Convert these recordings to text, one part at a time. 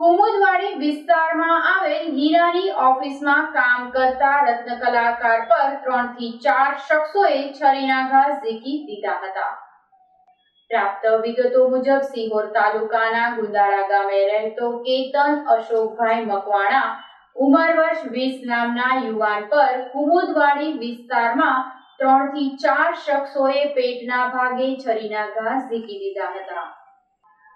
કુમુદવાડી વિસ્તારમાં આવેલ હીરાની ઓફિસમાં કામ કરતા રત્ન કલાકાર પર ત્રણથી ચાર શખ્સોએ છરીના ઘા ઝીકી દીધા હતા. પ્રાપ્ત વિગતો મુજબ સિહોર તાલુકાના ગુંદારા ગામે રહેતો કેતન અશોકભાઈ મકવાણા ઉંમર વર્ષ વીસ નામના યુવાન પર કુમુદવાડી વિસ્તારમાં ત્રણથી ચાર શખ્સોએ પેટના ભાગે છરીના ઘા ઝીકી દીધા હતા.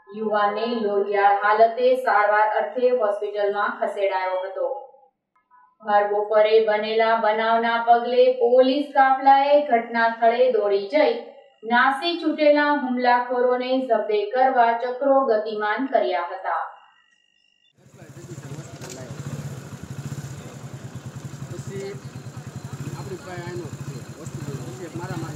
યુવાનને લોહિયા હાલતે સારવાર અર્થે હોસ્પિટલમાં ખસેડાયો હતો. ભર બપોરે બનેલા બનાવના પગલે પોલીસ કાફલાએ ઘટના સ્થળે દોડી જઈ નાસી છૂટેલા હુમલાખોરોને ઝબ્બે કરવા ચક્રો ગતિમાન કર્યા હતા. પછી આપણી આનો વસ્તુ હોસ્પિટલ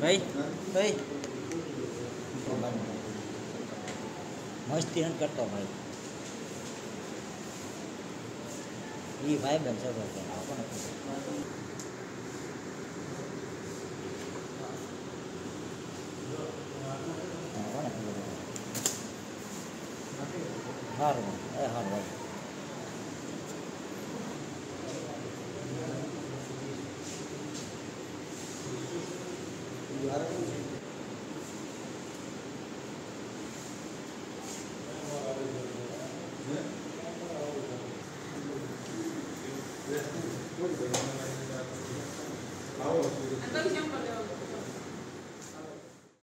ભાઈ ભાઈ મસ્તી નથી કરતો ભાઈ એ ભાઈ બનશે ભાઈ આપણને સારું એ Entonces, ¿qué es lo que pasa?